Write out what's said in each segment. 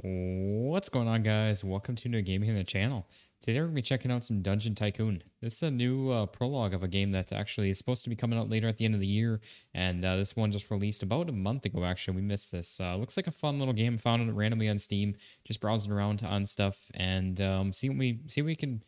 What's going on, guys? Welcome to New Gaming on the channel. Today we're going to be checking out some Dungeon Tycoon. This is a new uh, prologue of a game that actually is supposed to be coming out later at the end of the year, and uh, this one just released about a month ago, actually. We missed this. Uh, looks like a fun little game. Found it randomly on Steam, just browsing around on stuff, and um, see what we see what we can,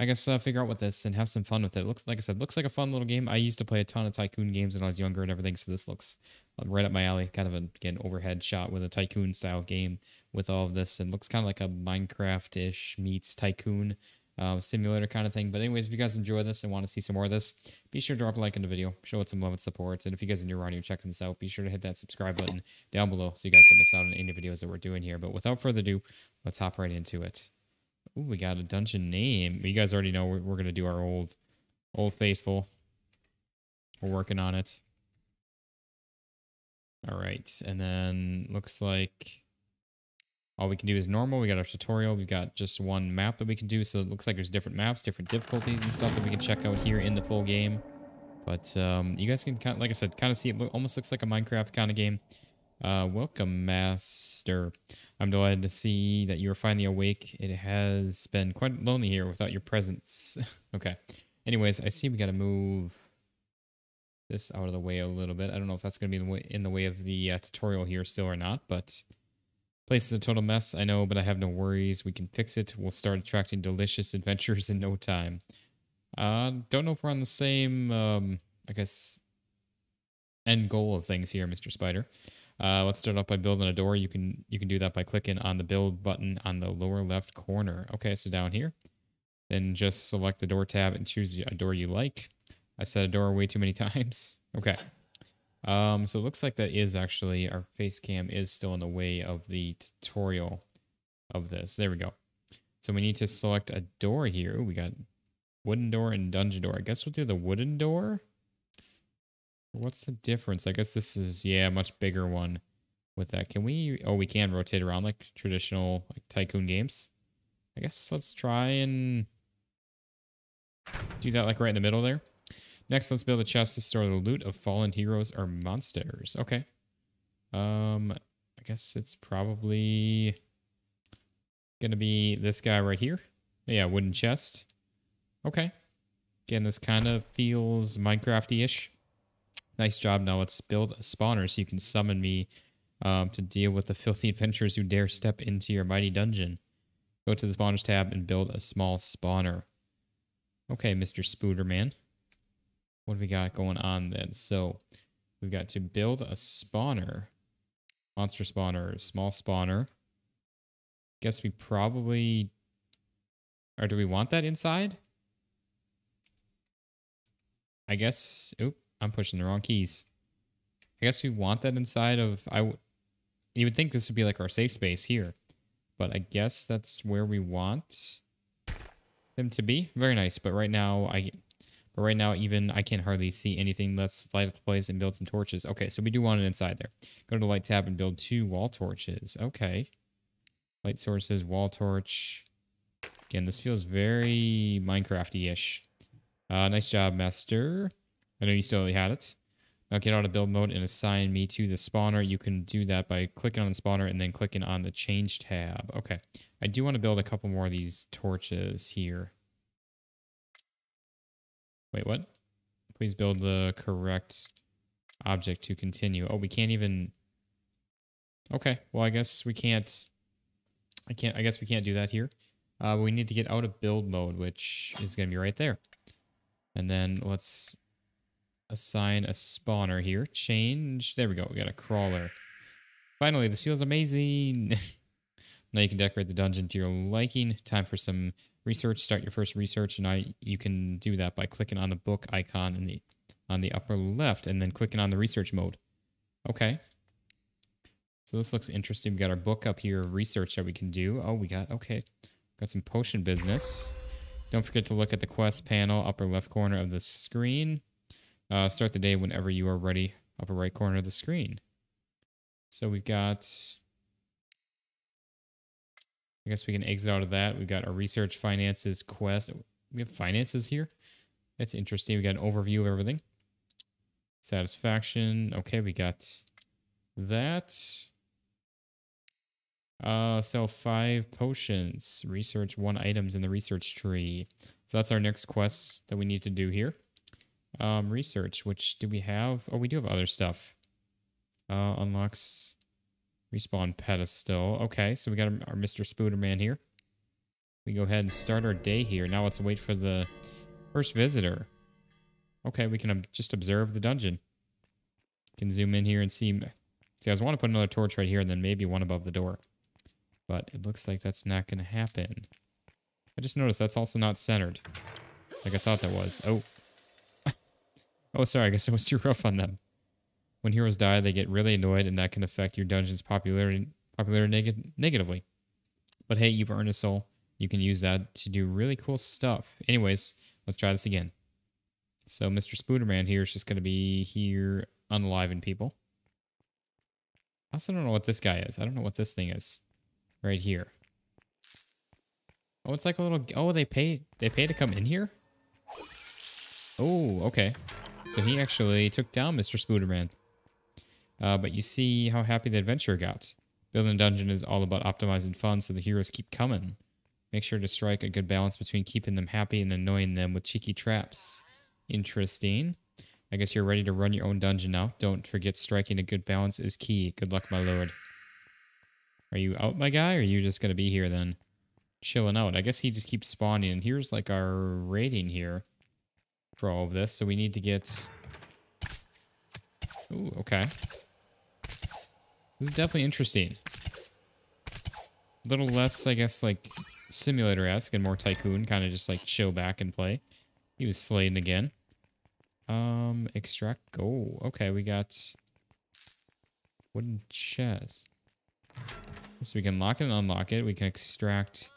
I guess, uh, figure out with this and have some fun with it. it. Looks like I said, looks like a fun little game. I used to play a ton of Tycoon games when I was younger and everything, so this looks right up my alley. Kind of a, again overhead shot with a tycoon style game with all of this, and looks kind of like a Minecraft ish meets tycoon uh, simulator kind of thing. But anyways, if you guys enjoy this and want to see some more of this, be sure to drop a like in the video, show it some love and support. And if you guys are new around here checking this out, be sure to hit that subscribe button down below so you guys don't miss out on any videos that we're doing here. But without further ado, let's hop right into it. Ooh, we got a dungeon name. You guys already know we're, we're gonna do our old, old faithful. We're working on it. All right, and then looks like all we can do is normal. We got our tutorial. We've got just one map that we can do. So it looks like there's different maps, different difficulties and stuff that we can check out here in the full game. But um, you guys can, kind of, like I said, kind of see it almost looks like a Minecraft kind of game. Uh, welcome, Master. I'm delighted to see that you are finally awake. It has been quite lonely here without your presence. okay. Anyways, I see we got to move this out of the way a little bit. I don't know if that's going to be in the way, in the way of the uh, tutorial here still or not, but place is a total mess, I know, but I have no worries. We can fix it. We'll start attracting delicious adventures in no time. Uh, don't know if we're on the same, um, I guess, end goal of things here, Mr. Spider. Uh, let's start off by building a door. You can you can do that by clicking on the build button on the lower left corner. Okay, so down here, then just select the door tab and choose a door you like. I said a door way too many times. Okay. Um, so it looks like that is actually, our face cam is still in the way of the tutorial of this. There we go. So we need to select a door here. We got wooden door and dungeon door. I guess we'll do the wooden door. What's the difference? I guess this is, yeah, a much bigger one with that. Can we, oh, we can rotate around like traditional like tycoon games. I guess let's try and do that like right in the middle there. Next, let's build a chest to store the loot of fallen heroes or monsters. Okay. Um, I guess it's probably gonna be this guy right here. Yeah, wooden chest. Okay. Again, this kind of feels Minecrafty-ish. Nice job. Now let's build a spawner so you can summon me um, to deal with the filthy adventurers who dare step into your mighty dungeon. Go to the spawners tab and build a small spawner. Okay, Mr. Spooderman what do we got going on then? So we've got to build a spawner, monster spawner, small spawner. Guess we probably, or do we want that inside? I guess, oop, I'm pushing the wrong keys. I guess we want that inside of, I, you would think this would be like our safe space here, but I guess that's where we want them to be. Very nice, but right now I but right now, even I can't hardly see anything. Let's light up the place and build some torches. Okay, so we do want it inside there. Go to the light tab and build two wall torches. Okay. Light sources, wall torch. Again, this feels very Minecrafty-ish. Uh, nice job, Master. I know you still had it. Now get out of build mode and assign me to the spawner. You can do that by clicking on the spawner and then clicking on the change tab. Okay. I do want to build a couple more of these torches here. Wait, what? Please build the correct object to continue. Oh, we can't even... Okay, well, I guess we can't... I can't. I guess we can't do that here. Uh, we need to get out of build mode, which is going to be right there. And then let's assign a spawner here. Change. There we go. We got a crawler. Finally, this feels amazing. now you can decorate the dungeon to your liking. Time for some research, start your first research, and I you can do that by clicking on the book icon in the on the upper left and then clicking on the research mode. Okay. So this looks interesting. We got our book up here, research that we can do. Oh, we got, okay. Got some potion business. Don't forget to look at the quest panel, upper left corner of the screen. Uh, start the day whenever you are ready, upper right corner of the screen. So we've got I guess we can exit out of that. We've got our research finances quest. We have finances here. That's interesting. We got an overview of everything. Satisfaction. Okay, we got that. Uh, sell five potions. Research one items in the research tree. So that's our next quest that we need to do here. Um, research, which do we have? Oh, we do have other stuff. Uh, unlocks respawn pedestal. Okay, so we got our, Mr. Spooderman here. We go ahead and start our day here. Now let's wait for the first visitor. Okay, we can just observe the dungeon. Can zoom in here and see. See, I was want to put another torch right here and then maybe one above the door. But it looks like that's not going to happen. I just noticed that's also not centered. Like I thought that was. Oh. oh, sorry. I guess I was too rough on them. When heroes die, they get really annoyed, and that can affect your dungeon's popularity, popularity neg negatively. But hey, you've earned a soul. You can use that to do really cool stuff. Anyways, let's try this again. So Mr. Spooderman here is just going to be here unaliving people. I also don't know what this guy is. I don't know what this thing is right here. Oh, it's like a little... Oh, they pay, they pay to come in here? Oh, okay. So he actually took down Mr. Spooderman. Uh, but you see how happy the adventurer got. Building a dungeon is all about optimizing fun so the heroes keep coming. Make sure to strike a good balance between keeping them happy and annoying them with cheeky traps. Interesting. I guess you're ready to run your own dungeon now. Don't forget striking a good balance is key. Good luck, my lord. Are you out, my guy, or are you just going to be here then? Chilling out. I guess he just keeps spawning. And here's like our rating here for all of this. So we need to get... Ooh, okay. This is definitely interesting. A little less, I guess, like simulator-esque and more tycoon. Kind of just like chill back and play. He was slaying again. Um, extract gold. Okay, we got wooden chest. So we can lock it and unlock it. We can extract...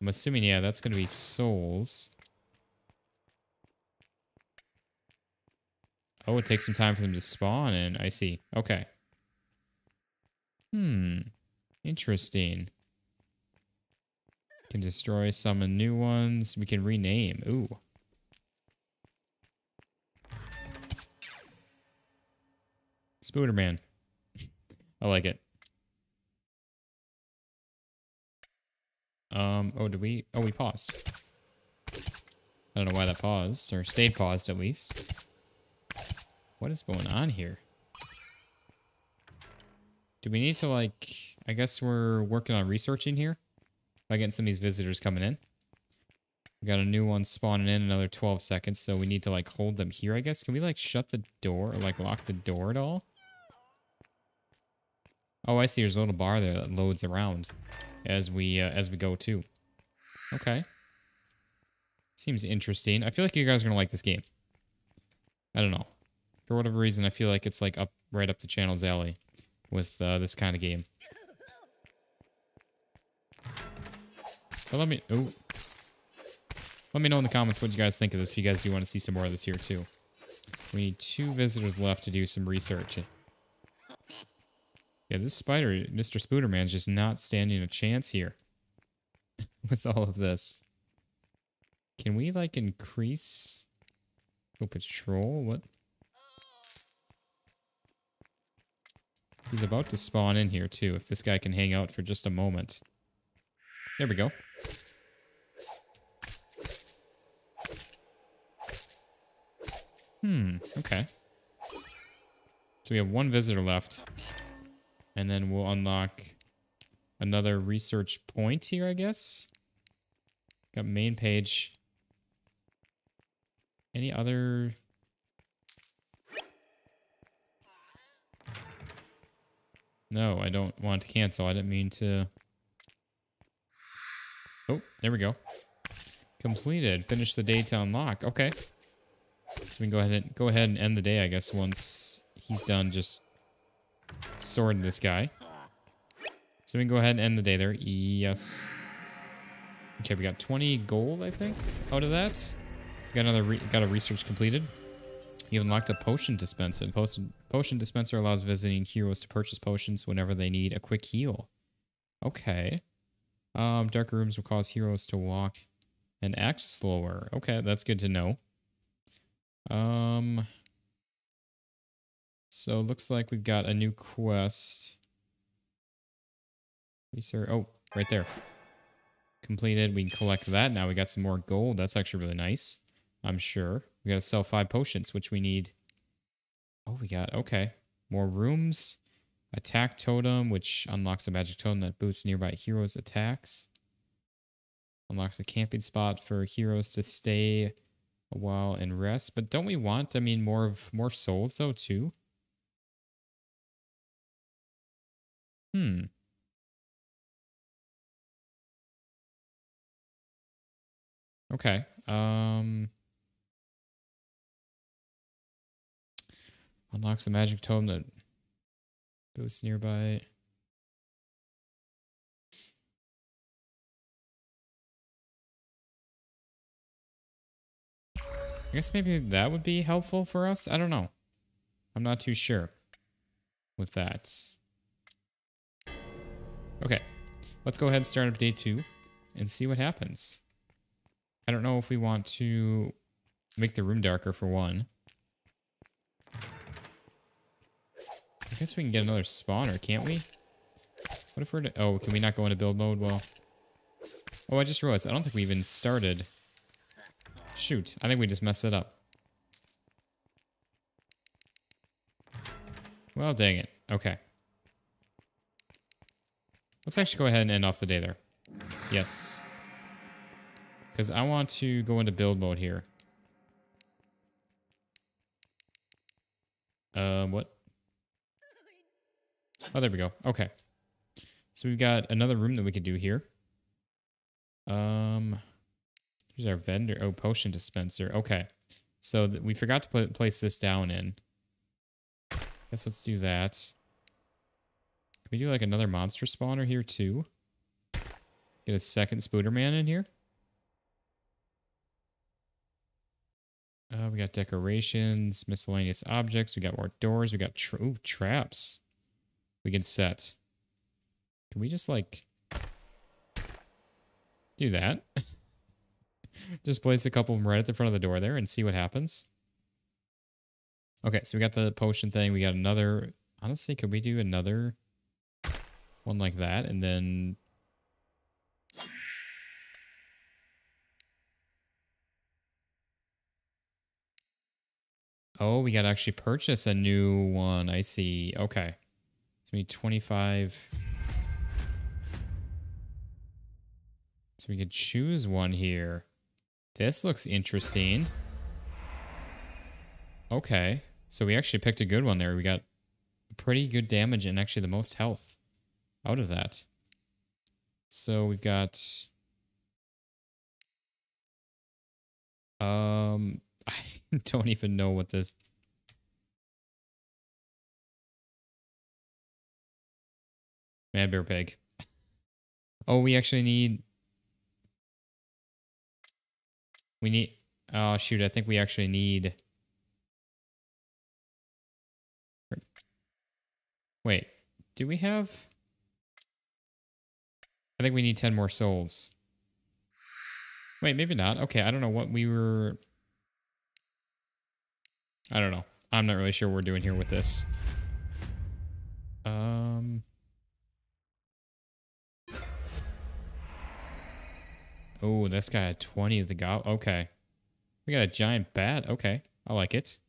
I'm assuming, yeah, that's going to be souls. Oh, it takes some time for them to spawn in. I see. Okay. Hmm. Interesting. Can destroy, summon new ones. We can rename. Ooh. Spooderman. I like it. Um, oh, did we? Oh, we paused. I don't know why that paused, or stayed paused at least. What is going on here? Do we need to, like, I guess we're working on researching here? By getting some of these visitors coming in. We got a new one spawning in another 12 seconds, so we need to, like, hold them here, I guess. Can we, like, shut the door, or, like, lock the door at all? Oh, I see. There's a little bar there that loads around as we uh, as we go too. Okay. Seems interesting. I feel like you guys are going to like this game. I don't know. For whatever reason, I feel like it's like up right up the channel's alley with uh, this kind of game. But let me... Let me know in the comments what you guys think of this if you guys do want to see some more of this here too. We need two visitors left to do some research. Yeah, this spider, Mr. Spooderman's just not standing a chance here with all of this. Can we, like, increase... Oh, patrol? What? He's about to spawn in here, too, if this guy can hang out for just a moment. There we go. Hmm, okay. So we have one visitor left. And then we'll unlock another research point here, I guess. Got main page. Any other... No, I don't want to cancel. I didn't mean to... Oh, there we go. Completed. Finish the day to unlock. Okay. So we can go ahead and go ahead and end the day, I guess, once he's done just sword this guy. So we can go ahead and end the day there. Yes. Okay, we got 20 gold, I think, out of that. Got another got a research completed. You unlocked a potion dispenser. The potion, potion dispenser allows visiting heroes to purchase potions whenever they need a quick heal. Okay. Um, dark rooms will cause heroes to walk and act slower. Okay, that's good to know. Um, so looks like we've got a new quest. Research. Oh, right there. Completed. We can collect that. Now we got some more gold. That's actually really nice. I'm sure. We got to sell five potions, which we need. Oh, we got, okay. More rooms. Attack totem, which unlocks a magic totem that boosts nearby heroes' attacks. Unlocks a camping spot for heroes to stay a while and rest. But don't we want, I mean, more of more souls though too? Hmm. Okay. Um unlocks a magic tome that boosts nearby. I guess maybe that would be helpful for us. I don't know. I'm not too sure with that. Okay. Let's go ahead and start up day two and see what happens. I don't know if we want to make the room darker for one. Guess we can get another spawner, can't we? What if we're to, oh, can we not go into build mode? Well, oh, I just realized I don't think we even started. Shoot, I think we just messed it up. Well, dang it. Okay. Let's actually go ahead and end off the day there. Yes. Because I want to go into build mode here. Uh, what? Oh, there we go. Okay. So we've got another room that we could do here. Um, here's our vendor. Oh, potion dispenser. Okay. So we forgot to put, place this down in. Guess let's do that. Can we do like another monster spawner here too? Get a second Spooderman in here? Uh, we got decorations, miscellaneous objects. We got more doors. We got tra ooh, traps. We can set. Can we just like do that? just place a couple of them right at the front of the door there and see what happens. Okay, so we got the potion thing. We got another. Honestly, could we do another one like that and then Oh, we got to actually purchase a new one. I see. Okay. So we need 25. So we could choose one here. This looks interesting. Okay. So we actually picked a good one there. We got pretty good damage and actually the most health out of that. So we've got... Um, I don't even know what this... Mad Bear Pig. Oh, we actually need... We need... Oh, shoot. I think we actually need... Wait. Do we have... I think we need 10 more souls. Wait, maybe not. Okay, I don't know what we were... I don't know. I'm not really sure what we're doing here with this. Um. Oh, this guy had 20 of the go. Okay. We got a giant bat. Okay. I like it.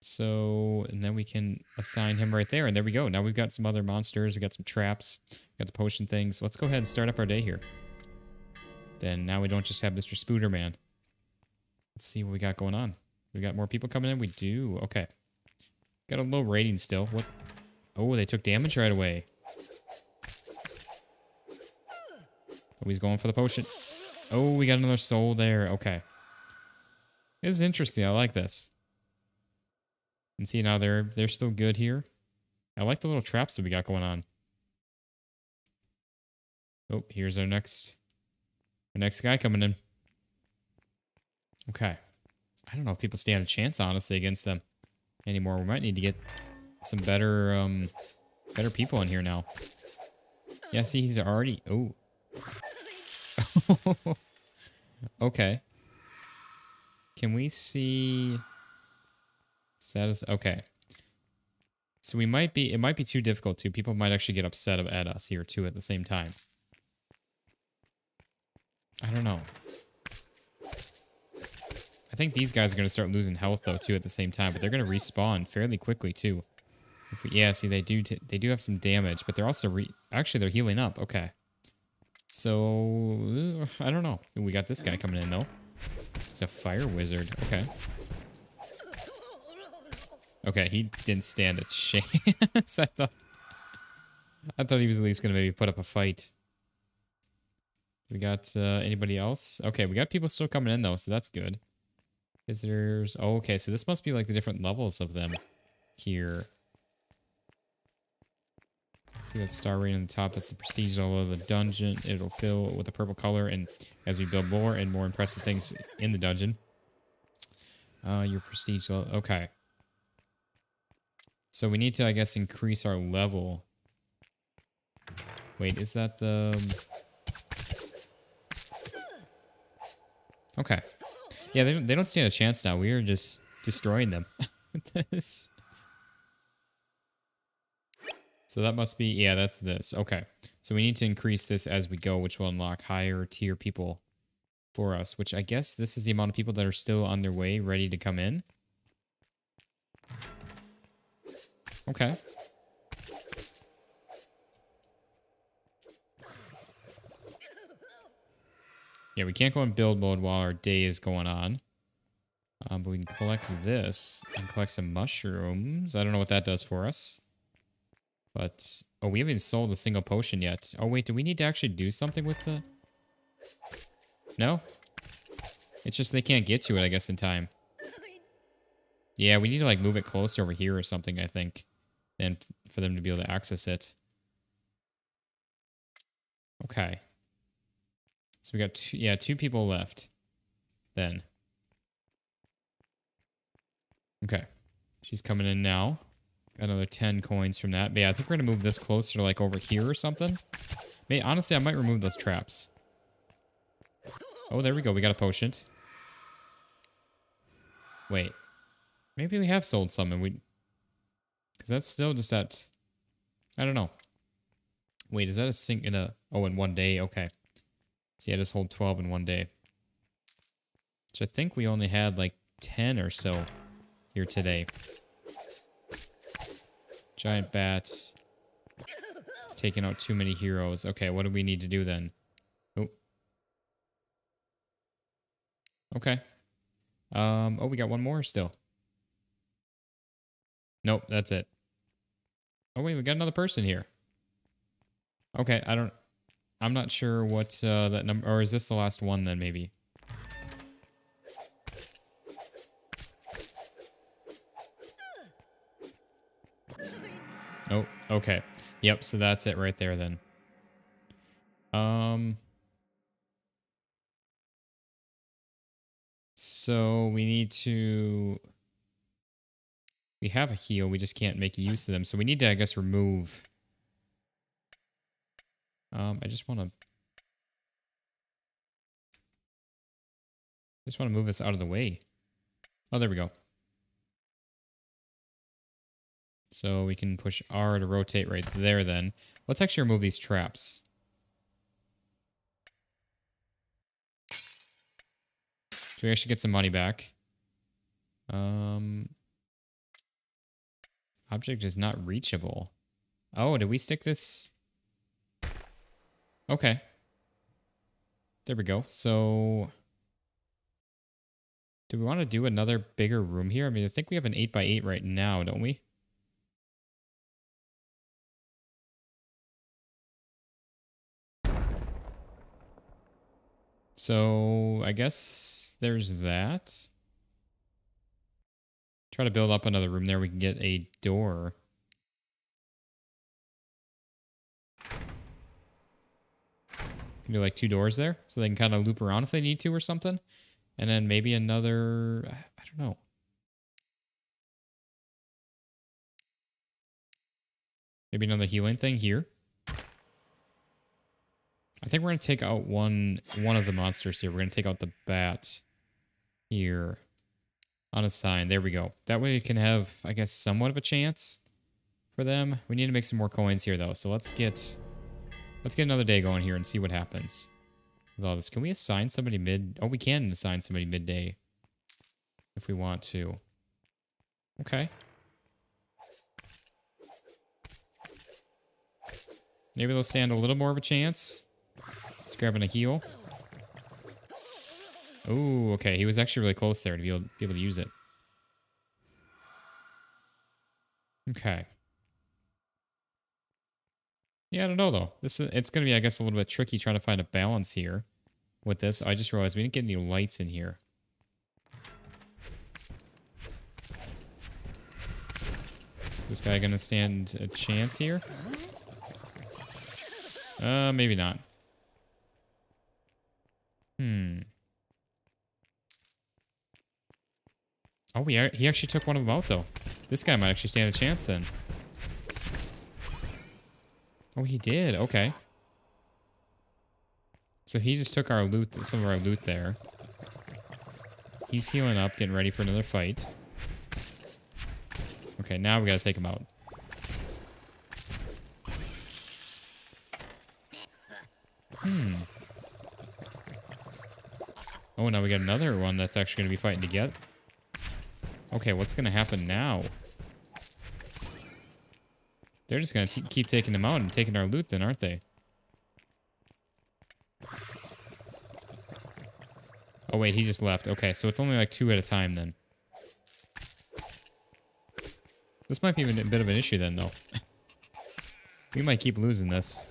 So, and then we can assign him right there. And there we go. Now we've got some other monsters. We got some traps. We got the potion things. Let's go ahead and start up our day here. Then now we don't just have Mr. Spooderman. Let's see what we got going on. We got more people coming in? We do. Okay. Got a low rating still. What? Oh, they took damage right away. Oh, he's going for the potion. Oh, we got another soul there. Okay. This is interesting. I like this. And see now they're they're still good here. I like the little traps that we got going on. Oh, here's our next our next guy coming in. Okay. I don't know if people stand a chance, honestly, against them anymore. We might need to get some better, um, better people in here now. Yeah, see, he's already... Oh. okay. Can we see... Status... Okay. So we might be, it might be too difficult too. People might actually get upset at us here too at the same time. I don't know. I think these guys are going to start losing health though too at the same time, but they're going to respawn fairly quickly too. We, yeah, see they do they do have some damage, but they're also re actually they're healing up. Okay. So I don't know. We got this guy coming in though. He's a fire wizard. Okay. Okay, he didn't stand a chance. I thought I thought he was at least gonna maybe put up a fight. We got uh, anybody else? Okay, we got people still coming in though, so that's good. Is there's oh okay, so this must be like the different levels of them here. See that star rating on the top? That's the prestige level of the dungeon. It'll fill with a purple color, and as we build more and more impressive things in the dungeon, uh, your prestige level. Okay. So we need to, I guess, increase our level. Wait, is that the... Okay. Yeah, they don't, they don't stand a chance now. We are just destroying them. this. So that must be, yeah, that's this. Okay. So we need to increase this as we go, which will unlock higher tier people for us, which I guess this is the amount of people that are still on their way, ready to come in. Okay. Yeah, we can't go in build mode while our day is going on. Um, but we can collect this and collect some mushrooms. I don't know what that does for us. But, oh, we haven't sold a single potion yet. Oh, wait, do we need to actually do something with the... No? It's just they can't get to it, I guess, in time. Yeah, we need to, like, move it closer over here or something, I think and for them to be able to access it. Okay. So we got two, yeah, two people left then. Okay. She's coming in now. Another 10 coins from that. But yeah, I think we're going to move this closer, like over here or something. May honestly, I might remove those traps. Oh, there we go. We got a potion. Wait. Maybe we have sold some and we because that's still just at, I don't know. Wait, is that a sink in a, oh, in one day? Okay. So yeah, just hold 12 in one day. So I think we only had like 10 or so here today. Giant bats. It's taking out too many heroes. Okay, what do we need to do then? Oh. Okay. Um, oh, we got one more still. Nope, that's it. Oh, wait, we got another person here. Okay, I don't... I'm not sure what uh, that number... Or is this the last one then, maybe? Okay. Yep, so that's it right there then. Um... So we need to we have a heal, we just can't make use of them. So we need to, I guess, remove... Um, I just want to... just want to move this out of the way. Oh, there we go. So we can push R to rotate right there then. Let's actually remove these traps. Do we actually get some money back. Um, Object is not reachable. Oh, did we stick this? Okay. There we go. So... Do we want to do another bigger room here? I mean, I think we have an 8x8 right now, don't we? So, I guess there's that. Try to build up another room there. We can get a door. Can do like two doors there. So they can kind of loop around if they need to or something. And then maybe another... I don't know. Maybe another healing thing here. I think we're going to take out one one of the monsters here. We're going to take out the bat here on a sign. There we go. That way we can have, I guess, somewhat of a chance for them. We need to make some more coins here though. So let's get let's get another day going here and see what happens with all this. Can we assign somebody mid? Oh, we can assign somebody midday if we want to. Okay. Maybe they'll stand a little more of a chance. Just grabbing a heal. Oh, okay. He was actually really close there to be able, be able to use it. Okay. Yeah, I don't know though. This is it's gonna be, I guess, a little bit tricky trying to find a balance here with this. I just realized we didn't get any lights in here. Is this guy gonna stand a chance here? Uh, maybe not. Hmm. Oh, he, he actually took one of them out, though. This guy might actually stand a chance, then. Oh, he did. Okay. So he just took our loot, some of our loot there. He's healing up, getting ready for another fight. Okay, now we gotta take him out. Oh, now we got another one that's actually gonna be fighting to get. Okay, what's gonna happen now? They're just gonna keep taking them out and taking our loot then, aren't they? Oh wait, he just left. Okay, so it's only like two at a time then. This might be a bit of an issue then, though. we might keep losing this.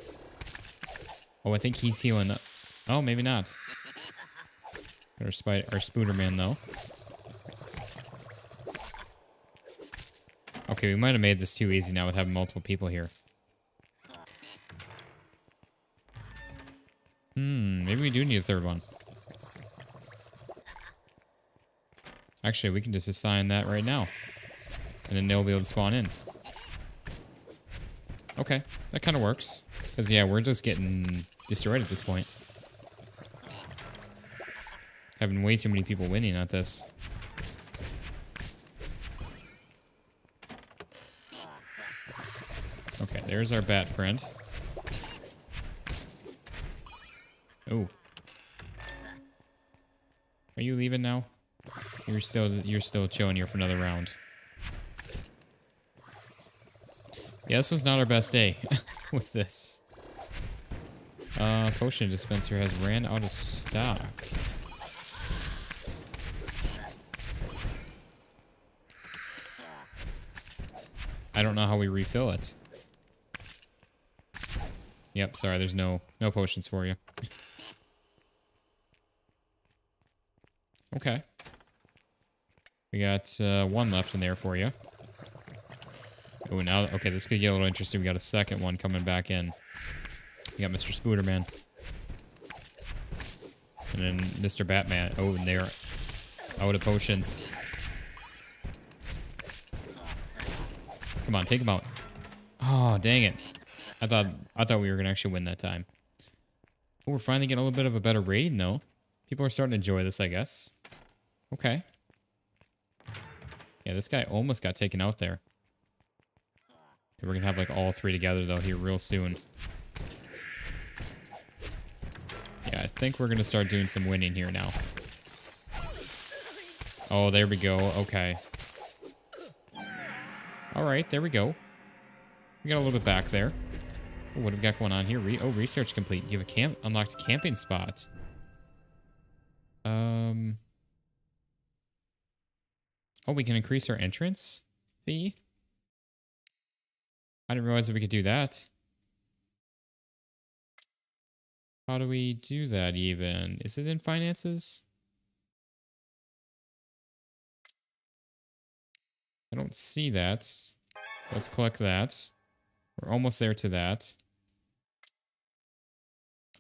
Oh, I think he's healing up. Oh, maybe not. Our, spider, our Spooderman, though. Okay, we might have made this too easy now with having multiple people here. Hmm, maybe we do need a third one. Actually, we can just assign that right now. And then they'll be able to spawn in. Okay, that kind of works. Because, yeah, we're just getting destroyed at this point. Having way too many people winning at this. Okay, there's our bat friend. Oh. Are you leaving now? You're still you're still chilling here for another round. Yeah, this was not our best day with this. Uh, potion dispenser has ran out of stock. I don't know how we refill it. Yep, sorry, there's no no potions for you. okay. We got uh, one left in there for you. Oh, now, okay, this could get a little interesting. We got a second one coming back in. We got Mr. Spooderman. And then Mr. Batman. Oh, and they're out of potions. Come on, take him out. Oh, dang it. I thought I thought we were gonna actually win that time. We're finally getting a little bit of a better raid, though. People are starting to enjoy this, I guess. Okay. Yeah, this guy almost got taken out there. We're gonna have like all three together though here real soon. Yeah, I think we're gonna start doing some winning here now. Oh, there we go. Okay. Alright, there we go. We got a little bit back there. What have we got going on here? Re oh, research complete. You have a camp unlocked camping spot. Um. Oh, we can increase our entrance fee. I didn't realize that we could do that. How do we do that even? Is it in finances? I don't see that. Let's collect that. We're almost there to that.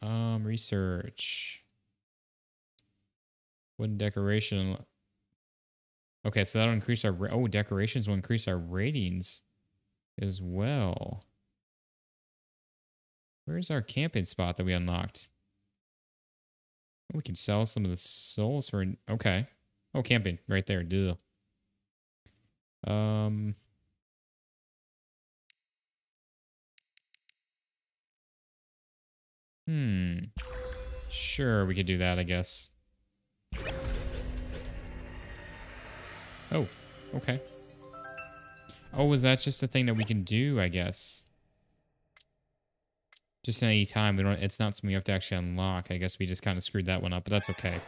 Um, research. Wooden decoration. Okay, so that'll increase our... Oh, decorations will increase our ratings as well. Where's our camping spot that we unlocked? We can sell some of the souls for... Okay. Oh, camping. Right there. Duh. Um, hmm. Sure, we could do that, I guess. Oh, okay. Oh, was that just a thing that we can do, I guess? Just any time. We don't it's not something we have to actually unlock. I guess we just kind of screwed that one up, but that's okay.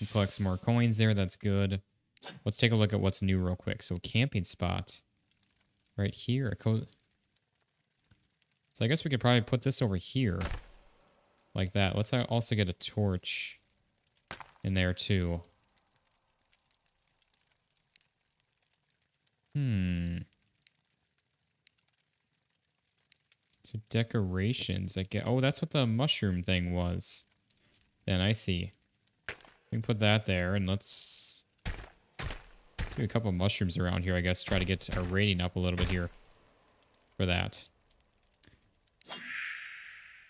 We collect some more coins there, that's good. Let's take a look at what's new real quick. So camping spot. Right here. So I guess we could probably put this over here. Like that. Let's also get a torch in there too. Hmm. So decorations. I get. Oh, that's what the mushroom thing was. Then I see. We can put that there, and let's do a couple of mushrooms around here. I guess try to get our rating up a little bit here for that.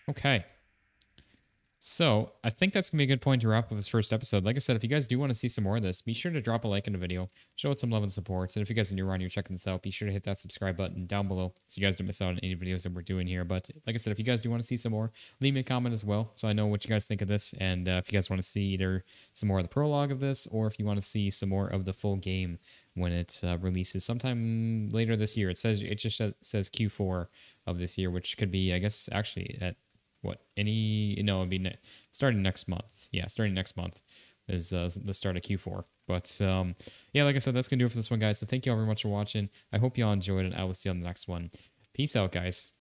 Okay. So, I think that's going to be a good point to wrap up this first episode. Like I said, if you guys do want to see some more of this, be sure to drop a like in the video, show it some love and support. And if you guys are new around here checking this out, be sure to hit that subscribe button down below so you guys don't miss out on any videos that we're doing here. But like I said, if you guys do want to see some more, leave me a comment as well so I know what you guys think of this. And uh, if you guys want to see either some more of the prologue of this or if you want to see some more of the full game when it uh, releases sometime later this year. It says it just says Q4 of this year, which could be, I guess, actually at what any no it'd be ne- starting next month. Yeah starting next month is uh, the start of q4 but um yeah like i said that's gonna do it for this one guys. So thank you all very much for watching. I hope you all enjoyed and i will see you on the next one. Peace out guys